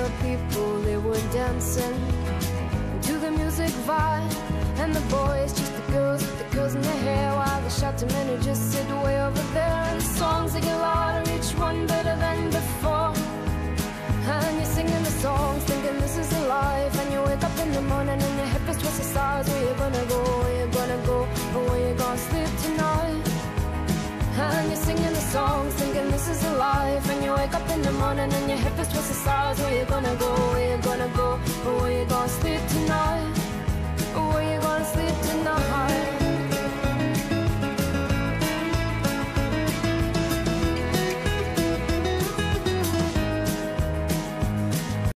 the people, they were dancing to the music vibe. And the boys just the girls with the girls in their hair while the shouting men who just sit way over there. And the songs they get louder, each one better than before. And you're singing the songs, thinking this is a life. And you wake up in the morning and your hip is twisted sides. Where you gonna go? Where you gonna go? Or where you gonna sleep tonight? And you're singing the songs, thinking this is a life you wake up in the morning and your head is towards the stars, where you gonna go?